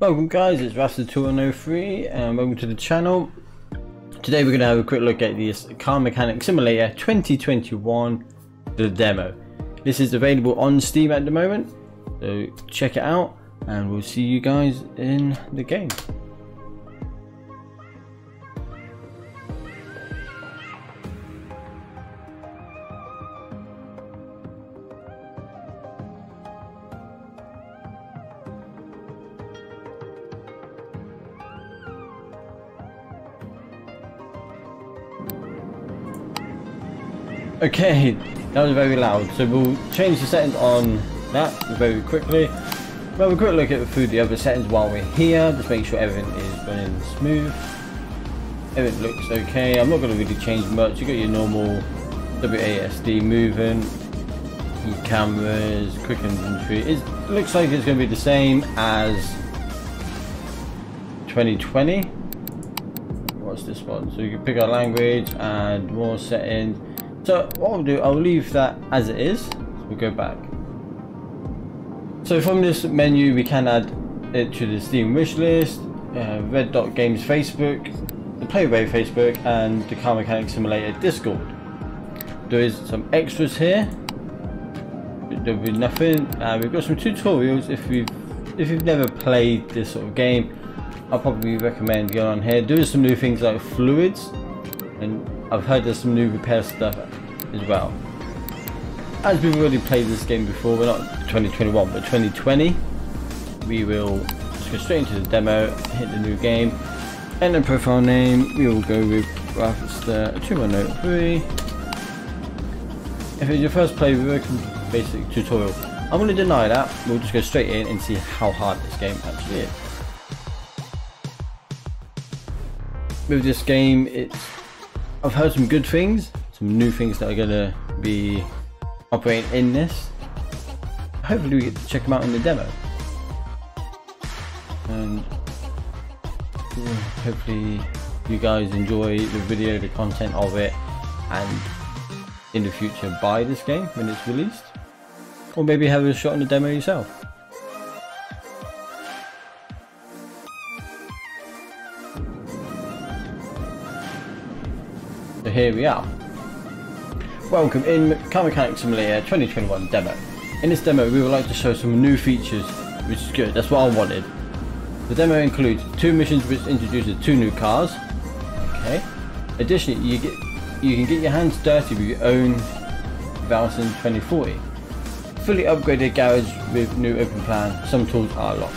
Welcome guys, it's Wrathster2103 and welcome to the channel. Today we're going to have a quick look at this Car Mechanic Simulator 2021, the demo. This is available on Steam at the moment, so check it out and we'll see you guys in the game. Okay, that was very loud. So we'll change the settings on that very quickly. Well, we'll quick look at through the other settings while we're here. Just make sure everything is running smooth. Everything looks okay. I'm not going to really change much. You got your normal WASD moving, your cameras, quick inventory. It looks like it's going to be the same as 2020. What's this one? So you can pick our language and more settings. So what I'll do, I'll leave that as it is. We'll go back. So from this menu, we can add it to the Steam wishlist, uh, Red Dot Games Facebook, the Playway Facebook, and the Car Mechanic Simulator Discord. There is some extras here. There'll be nothing. Uh, we've got some tutorials if you've if you've never played this sort of game. I'll probably recommend going on here. There is some new things like fluids, and I've heard there's some new repair stuff as well. As we've already played this game before, we're not 2021 but 2020, we will just go straight into the demo, hit the new game, and then profile name, we will go with Wrathster 2103. If it's your first play with basic tutorial, I'm going to deny that, we'll just go straight in and see how hard this game actually is. With this game, it's I've heard some good things, some new things that are going to be operating in this. Hopefully we get to check them out in the demo. And hopefully you guys enjoy the video, the content of it, and in the future buy this game when it's released. Or maybe have a shot in the demo yourself. Here we are. Welcome in Car Mechanic Simulator 2021 demo. In this demo we would like to show some new features which is good, that's what I wanted. The demo includes two missions which introduces two new cars. Okay. Additionally you get you can get your hands dirty with your own Valson 2040. Fully upgraded garage with new open plan, some tools are locked.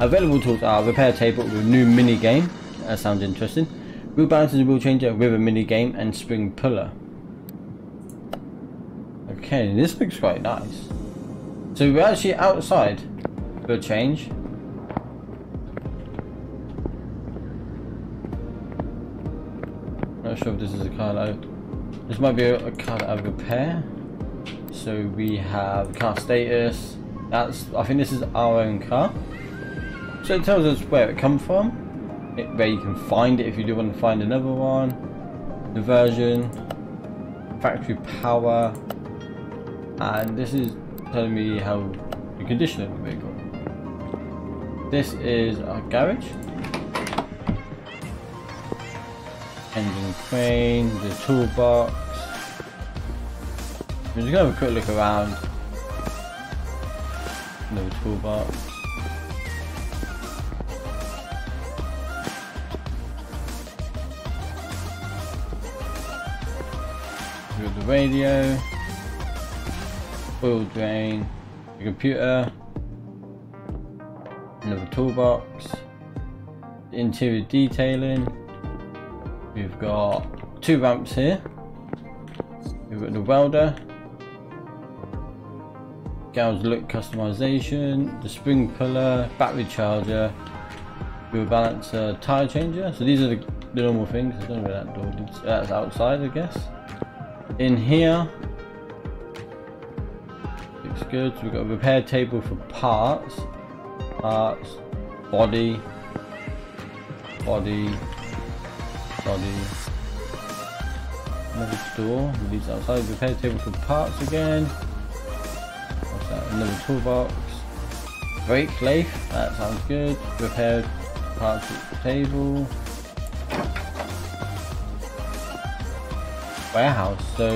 Available tools are repair table with new mini game, that sounds interesting. Wheel balancer and wheel changer with a mini game and spring puller. Okay, this looks quite nice. So we're actually outside for a change. Not sure if this is a car that this might be a, a car that I repair. So we have car status. That's I think this is our own car. So it tells us where it come from where you can find it if you do want to find another one. The version, factory power, and this is telling me how the condition of the vehicle. This is a garage. Engine crane, the toolbox. I'm just gonna have a quick look around. Another toolbox. The radio, oil drain, the computer, another toolbox, interior detailing. We've got two ramps here. We've got the welder, gauge look customization, the spring puller, battery charger, wheel balancer, tire changer. So these are the, the normal things. I don't know where that door leads. That's outside, I guess in here looks good. So we've got a repair table for parts parts body body body. Another door leaves outside repair table for parts again. What's that? Another toolbox. Brake lathe, that sounds good. Repair parts table. Warehouse, so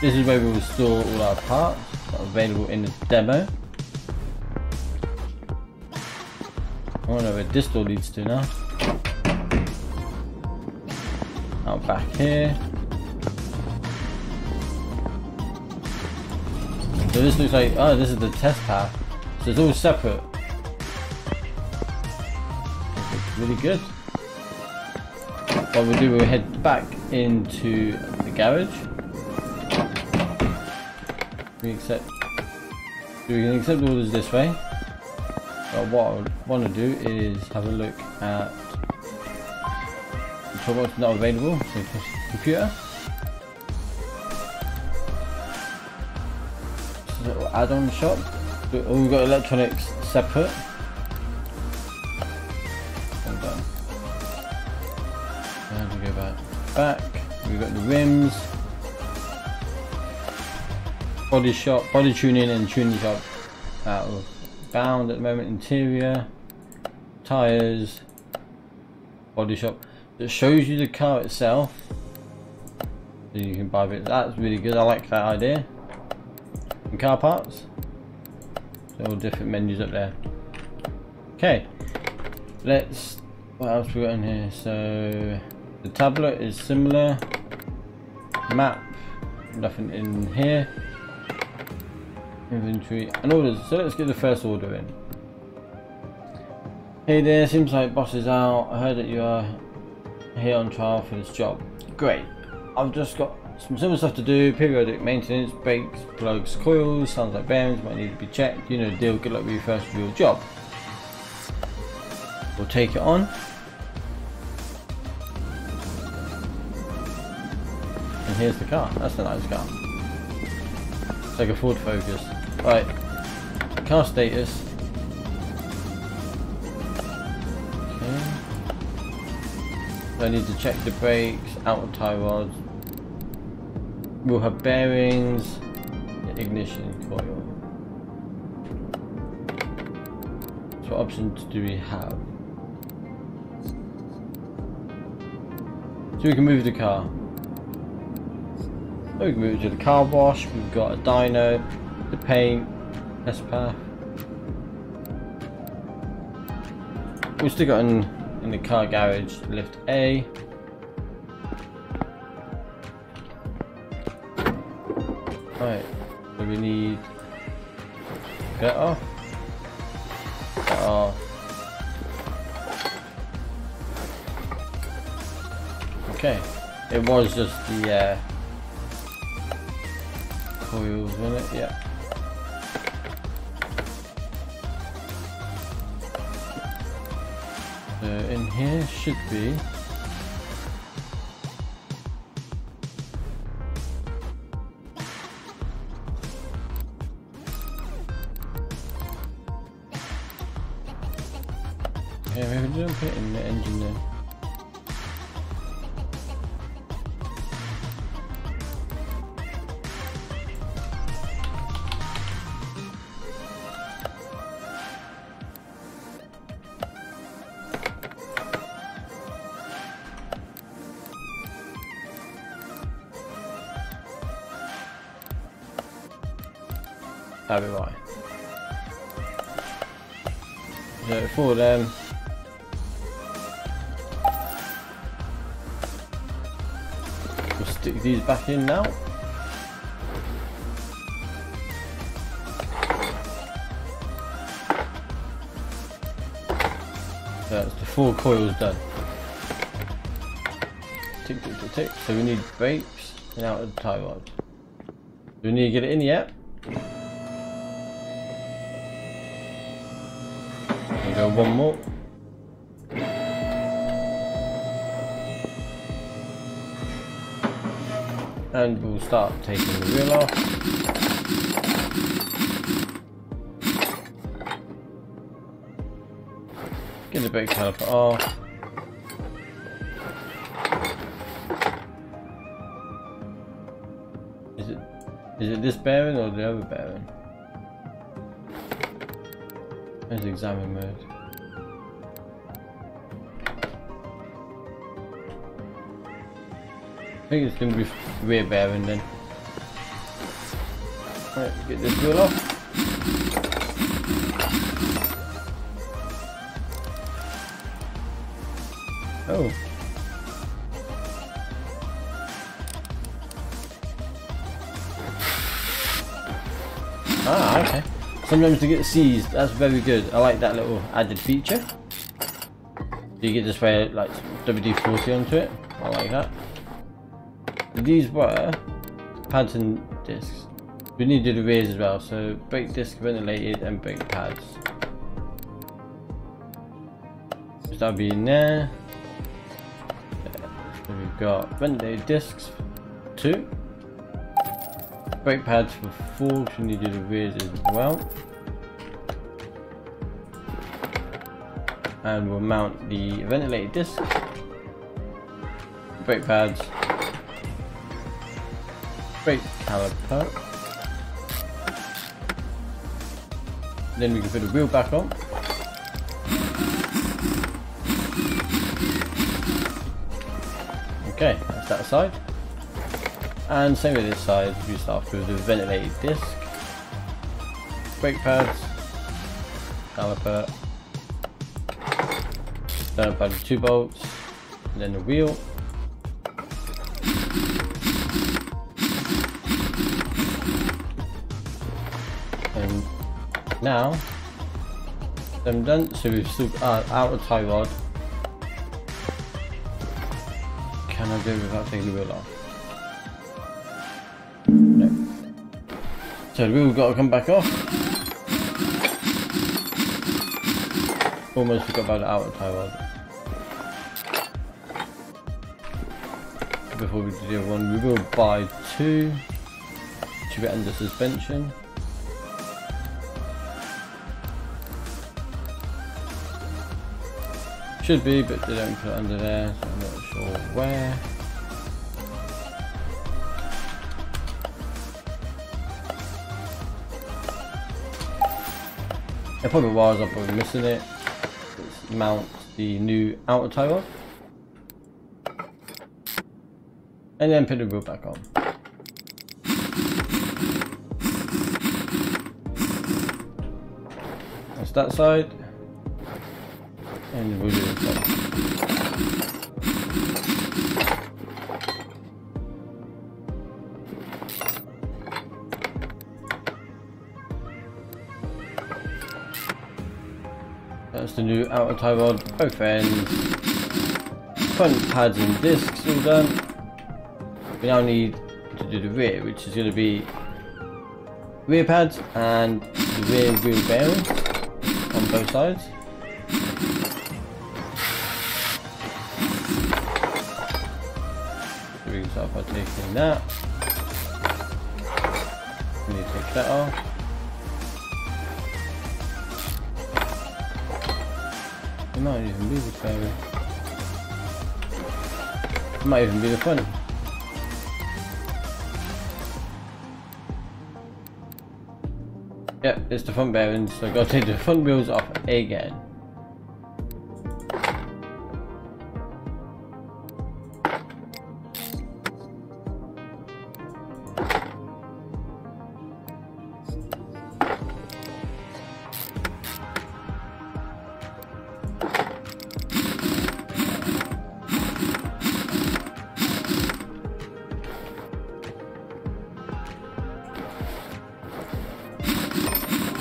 this is where we will store all our parts available in the demo. I wonder where this door leads to now. Out back here. So this looks like, oh, this is the test path. So it's all separate. really good. What we'll do, we'll head back into garage. We accept, we can accept orders this way. But what I want to do is have a look at what's not available. So computer. little add-on shop. We've got electronics separate. Rims. Body shop, body tuning and tuning shop out of bound at the moment. Interior. Tires. Body shop. That shows you the car itself. So you can buy it. That's really good. I like that idea and car parts. So all different menus up there. Okay, let's. What else we got in here? So the tablet is similar. Map, nothing in here. Inventory and orders. So let's get the first order in. Hey there, seems like boss is out. I heard that you are here on trial for this job. Great. I've just got some simple stuff to do, periodic maintenance, brakes, plugs, coils, sounds like bearings might need to be checked, you know deal, good luck with your first real job. We'll take it on. Here's the car, that's a nice car. It's like a Ford Focus. Right, car status. Okay. I need to check the brakes, outer tie rods, We'll have bearings, ignition coil. So what options do we have? So we can move the car. We can to the car wash, we've got a dyno, the paint, test path. We've still got in, in the car garage, lift A. Right, so we need get off. Okay, it was just the uh, in it, yeah. So in here should be put it in the engine then. So for them stick these back in now. That's the four coils done. Tick, tick, tick, tick. So we need brakes and outer tie rod. Do we need to get it in yet? Go one more. and we'll start taking the wheel off. Get the brake caliper off. Is it is it this bearing or the other bearing? There's examine mode. Think it's to be rear bearing then. Right, get this wheel off. Oh. Ah, okay. Sometimes to get seized, that's very good. I like that little added feature. Do you get to spray like WD-40 onto it. I like that. These were pads and discs. We need to do the rears as well, so brake disc ventilated and brake pads. So that'll be in there. We've got ventilated discs, two. Brake pads for four, we need to do the rears as well. And we'll mount the ventilated disc, brake pads, brake caliper. Then we can put the wheel back on. Okay, that's that side. And same with this side, we start with the ventilated disc, brake pads, caliper, then apply the two bolts, then the wheel. Now, I'm done, so we've still uh, outer tie rod. Can I do it without taking the wheel off? No. So the wheel got to come back off. Almost forgot about the outer tie rod. Before we do the other one, we will buy two to be under suspension. Should be, but they don't put under there, so I'm not sure where. It probably was, I'm probably missing it. Let's mount the new outer rod. And then put the wheel back on. That's that side. And this. That's the new outer tie rod, both ends. Front pads and discs all done. We now need to do the rear, which is going to be rear pads and the rear wheel bearings on both sides. Can start by taking that. We need to take that off. It might even be the bearing. It might even be the front. Yep, it's the front bearings, so I've got to take the fun wheels off again.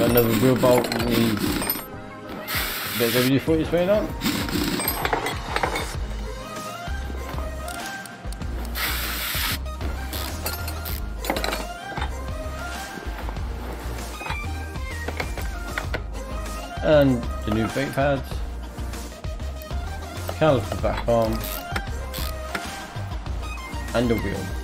Another wheel bolt needs a bit of WD-40 sprayed on. And the new brake pads. Caliper back on. And the wheel.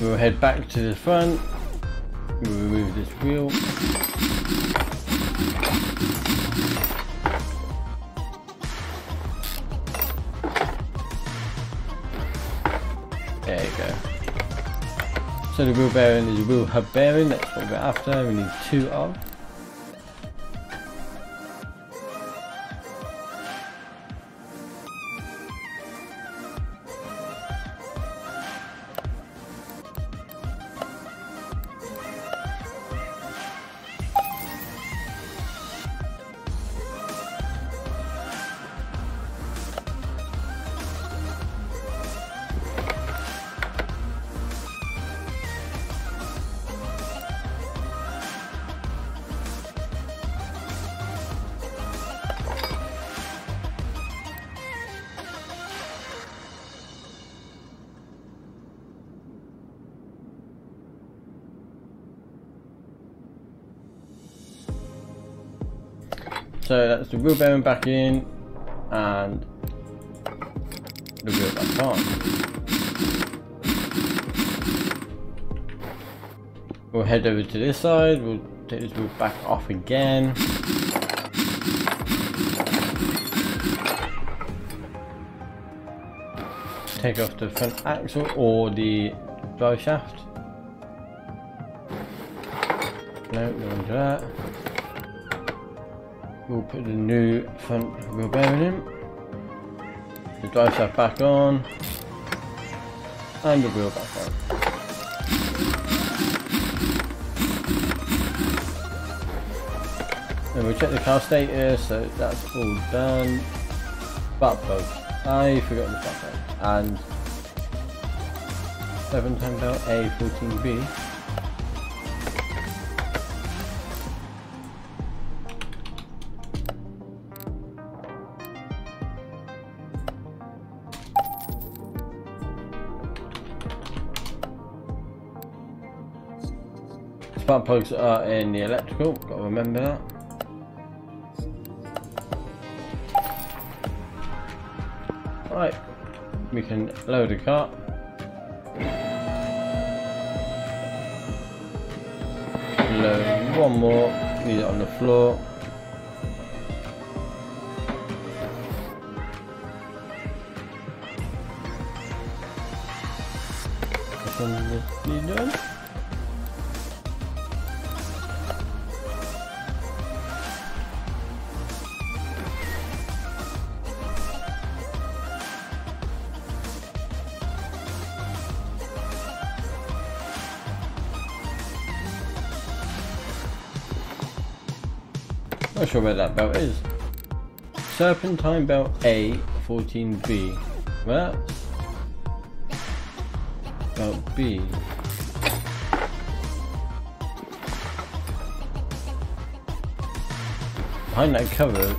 We'll head back to the front. We'll remove this wheel. There you go. So the wheel bearing is a wheel hub bearing, that's what we're after, we need two of. So that's the wheel bearing back in and the wheel back on. We'll head over to this side, we'll take this wheel back off again. Take off the front axle or the drive shaft. No, no one do that. We'll put the new front wheel bearing in. The drive shaft back on. And the wheel back on. And we'll check the car status, so that's all done. Spark plug. I forgot the spark plug. And 7 time belt A14B. Spark plugs are in the electrical, got to remember that. Right, we can load the car. Load one more, leave it on the floor. Not sure where that belt is. Serpentine belt A 14B. Where? Belt B. Behind that cover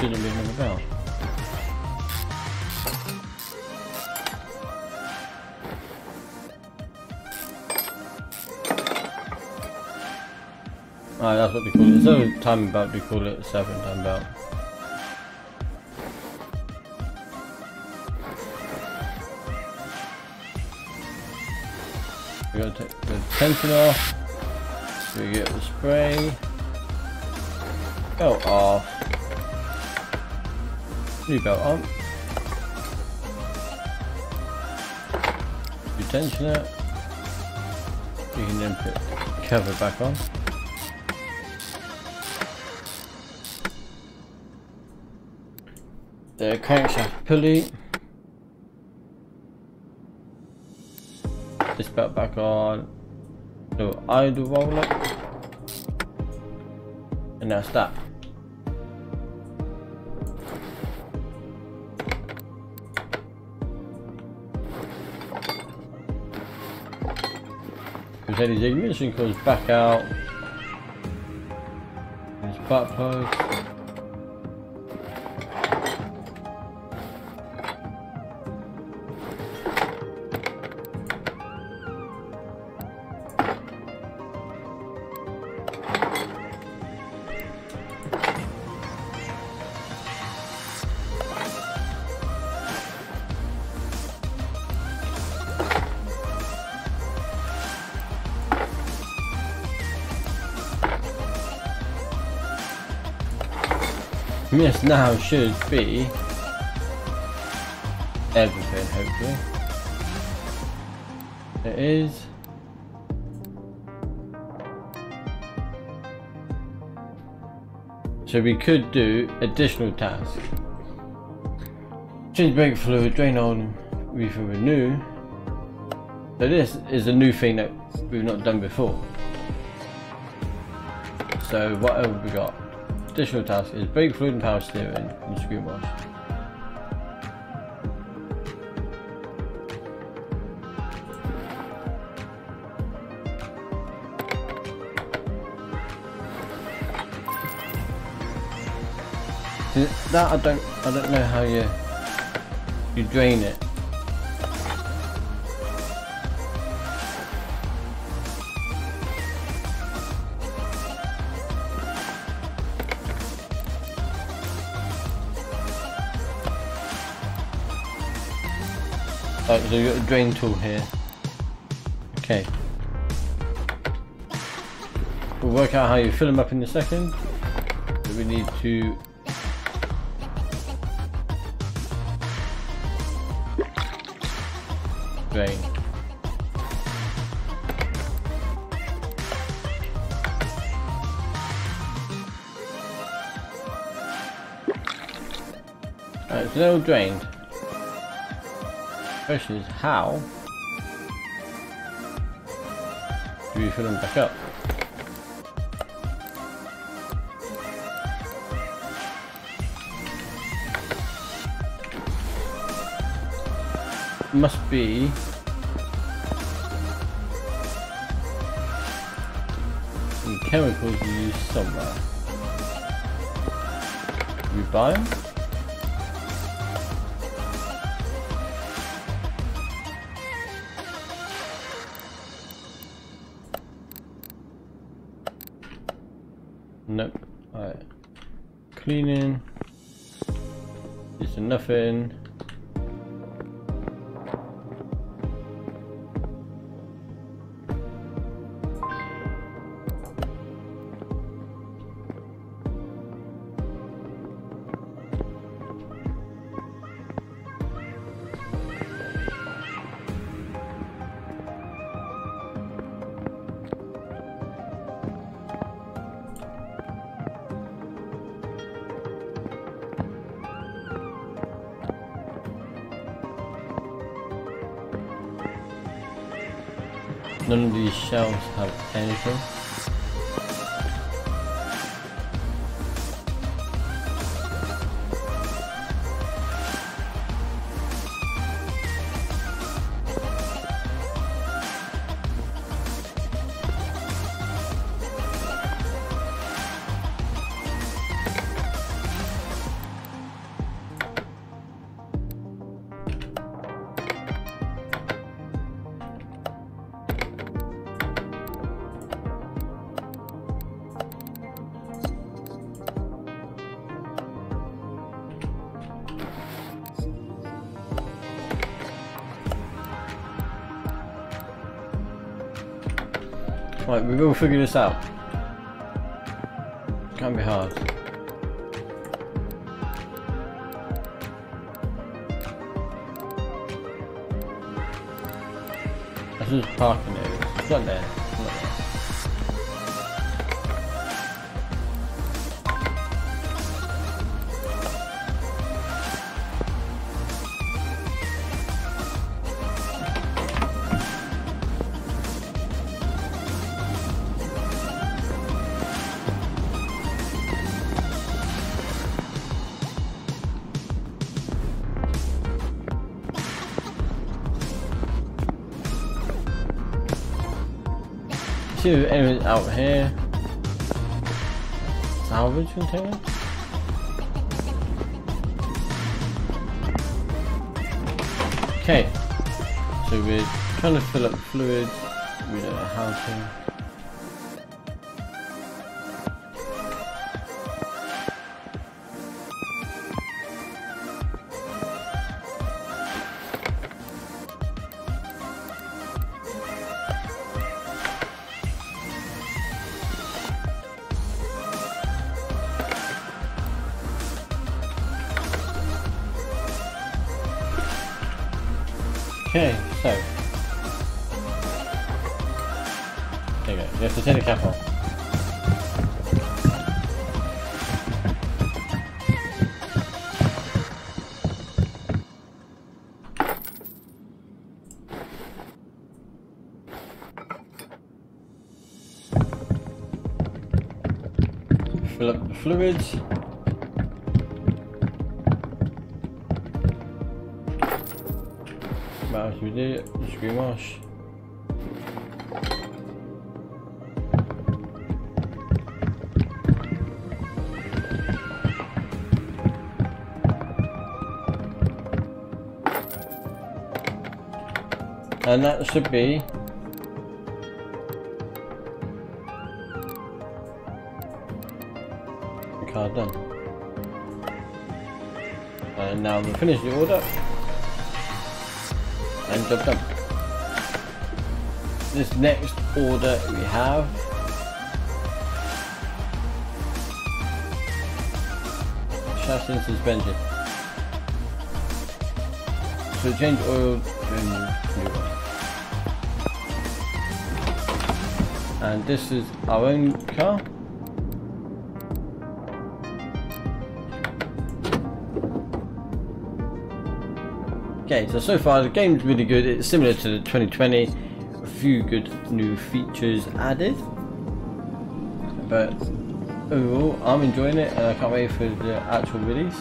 shouldn't be another belt. Ah, that's what they call it. Instead of time belt, we call it seven time belt. We gotta take the tension off. We get the spray. Belt off. New belt on. You tension it. You can then put cover back on. The crankshaft pulley. This belt back on. The idle roller. And that's that. Because the ignition comes back out. His spark plug. this now should be everything, hopefully. It is. So we could do additional tasks. Change brake fluid, drain on, refill renew. So this is a new thing that we've not done before. So what have we got? Additional task is brake fluid and power steering and screen wash. That I don't I don't know how you you drain it. Uh, so you got a drain tool here. Okay. We'll work out how you fill them up in a second. So we need to drain. Alright, so all drained. Question is how do we fill them back up? Must be some chemicals you use somewhere. We buy them? Nope. Alright. Cleaning. Just nothing. None of these shells have anything. Right, we will figure this out. Can't be hard. This is parking there. It's not there. If anyone's out here. Salvage container? Okay. So we're trying to fill up fluids. We don't know how to. Fluids. What else we do? Screen wash. And that should be card done. And now we'll finish the order. And job done. This next order we have chassis and suspension. So change oil and And this is our own car. Okay, so so far the game's really good. It's similar to the 2020. A few good new features added. But overall, I'm enjoying it and I can't wait for the actual release.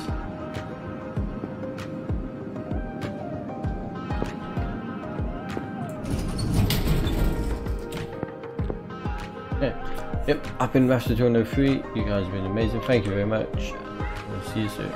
Yep, I've been Wrathster 203. You guys have been amazing. Thank you very much. We'll see you soon.